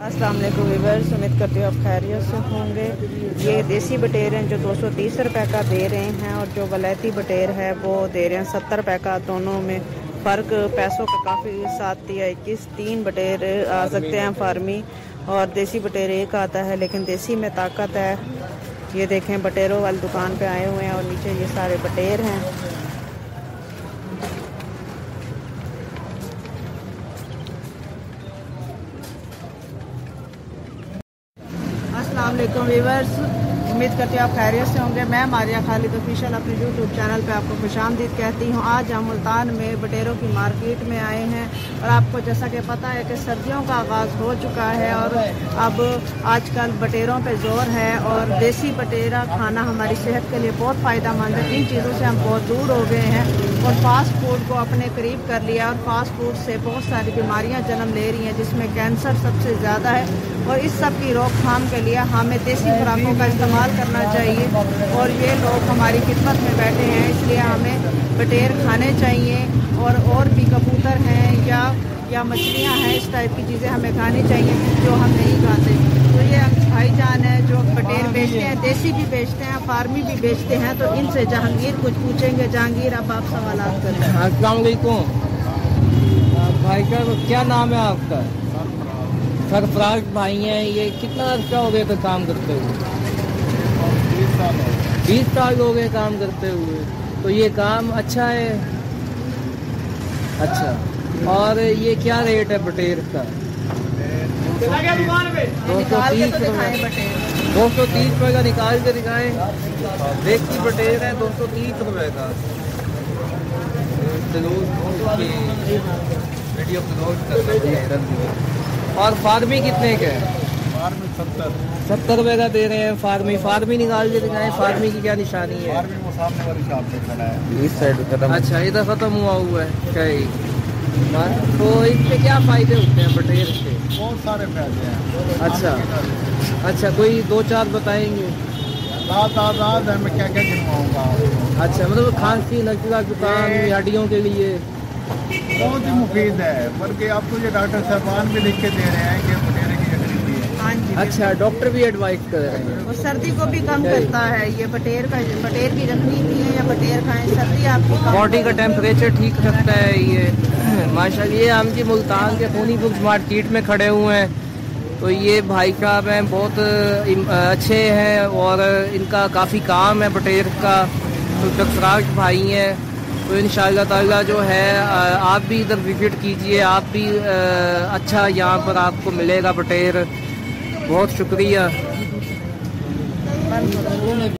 वालेकुम वीवर्स उम्मीद करती हूँ आप खैरियत से होंगे। ये देसी बटेर हैं जो दो सौ तीस रुपये का दे रहे हैं और जो वलैती बटेर है, वो दे रहे हैं सत्तर रुपये का। दोनों में फ़र्क पैसों का काफ़ी साथ दिया इक्कीस, तीन बटेर आ सकते हैं फार्मी और देसी बटेर एक आता है, लेकिन देसी में ताकत है। ये देखें, बटेरों वाली दुकान पे आए हुए हैं और नीचे ये सारे बटेर हैं। अस्सलाम वालेकुम वीवर्स उम्मीद करती हूँ आप खैरियत से होंगे। मैं मारिया खालिद ऑफिशियल अपने यूट्यूब चैनल पे आपको खुश आमदीद कहती हूँ। आज हम मुल्तान में बटेरों की मार्केट में आए हैं और आपको जैसा कि पता है कि सर्दियों का आगाज़ हो चुका है और अब आजकल बटेरों पे ज़ोर है और देसी बटेरा खाना हमारी सेहत के लिए बहुत फ़ायदा मंद है। इन चीज़ों से हम बहुत दूर हो गए हैं और फास्ट फ़ूड को अपने करीब कर लिया और फास्ट फ़ूड से बहुत सारी बीमारियाँ जन्म ले रही हैं, जिसमें कैंसर सबसे ज़्यादा है और इस सब की रोकथाम के लिए हमें देसी खुराकों का इस्तेमाल करना चाहिए। और ये लोग हमारी खिदमत में बैठे हैं इसलिए हमें बटेर खाने चाहिए और और भी कबूतर हैं या या मछलियाँ हैं इस टाइप की चीज़ें हमें खानी चाहिए जो हम नहीं खाते। तो ये भाईजान है जो बटेर बेचते हैं। देसी भी बेचते हैं फार्मी भी बेचते हैं तो इनसे जहांगीर कुछ पूछेंगे। जहांगीर अब आप सवाल करें। असलकुम भाई का क्या नाम है आपका? सरफराज भाई हैं ये कितना अर्सा हो गया था काम करते हुए? बीस साल हो गए काम करते हुए। तो ये काम अच्छा है? अच्छा। और ये क्या रेट है बटेर का? दो सौ तीस रुपये दो सौ तीस रुपये का निकाल के दिखाएँ। देसी बटेर है दो सौ तीस रुपये का। वीडियो कर और फार्मी कितने के फार्मी सत्तर। सत्तर रुपए का दे रहे हैं फार्मी। फार्मी निकाल के दिखाएँ फार्मी की क्या निशानी है? फार्मी वो सामने वाली शॉप पे खड़ा है। इस साइड खत्म। अच्छा इधर खत्म हुआ हुआ है। सही तो इससे क्या फ़ायदे होते हैं बटेर से? बहुत सारे फ़ायदे हैं। अच्छा। अच्छा कोई दो चार बताएँगे? रात रात है मैं क्या क्या गिनवाऊँगा अच्छा मतलब खांसी नजला जुकाम हड्डियों के लिए। बहुत ही मुफीद है बल्कि आपको ये डॉक्टर साहबान भी लिख के दे रहे हैं कि पटेरे की खरीदी है हाँ जी अच्छा डॉक्टर भी एडवाइस कर रहे हैं। और सर्दी को भी कम करता है। ये बटेर का बटेर की रखनी पिए या बटेर खाएँ सर्दी आपकी बॉडी का टेम्परेचर ठीक रखता है ये। माशा ये हम जी मुल्तान के खूनी बुक्स मार्केट में खड़े हुए हैं। तो ये भाई साहब हैं बहुत अच्छे हैं और इनका काफ़ी काम है बटेर का। तो डॉक्टराज भाई हैं। तो इन ताला जो है आप भी इधर विज़िट कीजिए। आप भी अच्छा यहाँ पर आपको मिलेगा बटेर। ਬਹੁਤ ਸ਼ੁਕਰੀਆ।